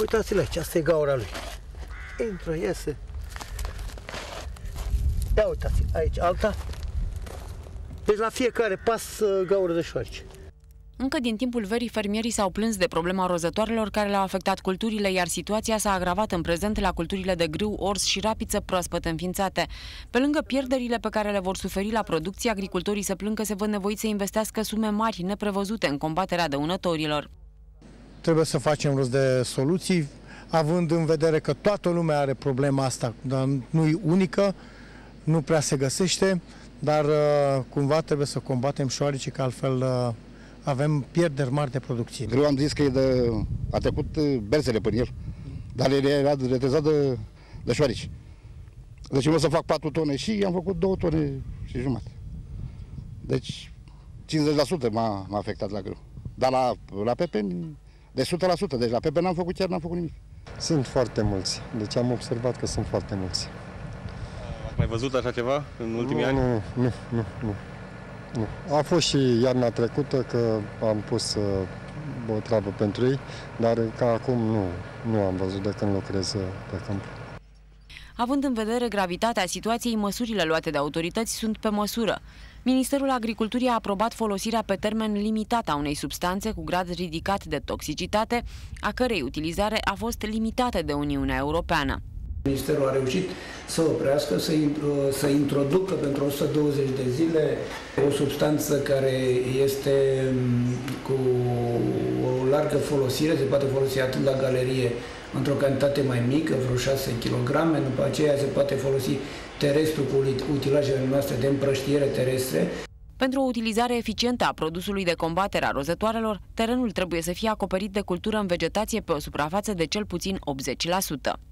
Uitați-le aici, asta e gaura lui. Intră, iese. Ia uitați, aici alta. Deci la fiecare pas uh, gaură de șoarece. Încă din timpul verii, fermierii s-au plâns de problema rozătoarelor care le-au afectat culturile, iar situația s-a agravat în prezent la culturile de grâu, ors și rapiță proaspăt înființate. Pe lângă pierderile pe care le vor suferi la producție, agricultorii se plâng că se văd nevoiți să investească sume mari neprevăzute în combaterea dăunătorilor. Trebuie să facem rost de soluții, având în vedere că toată lumea are problema asta, dar nu e unică, nu prea se găsește, dar uh, cumva trebuie să combatem șoaricii, că altfel uh, avem pierderi mari de producție. Greu am zis că e de, a trecut uh, berzele până el, dar el era retezat de, de șoarici. Deci eu o să fac 4 tone și am făcut 2 tone și jumătate. Deci 50% m-a, m-a afectat la greu. Dar la, la pepeni de 100%, deci la pepeni n-am făcut chiar, n-am făcut nimic. Sunt foarte mulți, deci am observat că sunt foarte mulți. Ați mai văzut așa ceva în ultimii nu, ani? Nu, nu, nu, nu, nu. A fost și iarna trecută că am pus uh, o treabă pentru ei, dar ca acum nu, nu am văzut de când lucrez uh, pe câmp. Având în vedere gravitatea situației, măsurile luate de autorități sunt pe măsură. Ministerul Agriculturii a aprobat folosirea pe termen limitat a unei substanțe cu grad ridicat de toxicitate, a cărei utilizare a fost limitată de Uniunea Europeană. Ministerul a reușit să oprească, să, să introducă pentru 120 de zile o substanță care este mm, cu o largă folosire, se poate folosi atât la galerie într-o cantitate mai mică, vreo 6 kg, după aceea se poate folosi terestru cu utilajele noastre de împrăștiere terestre. Pentru o utilizare eficientă a produsului de combatere a rozătoarelor, terenul trebuie să fie acoperit de cultură în vegetație pe o suprafață de cel puțin 80%.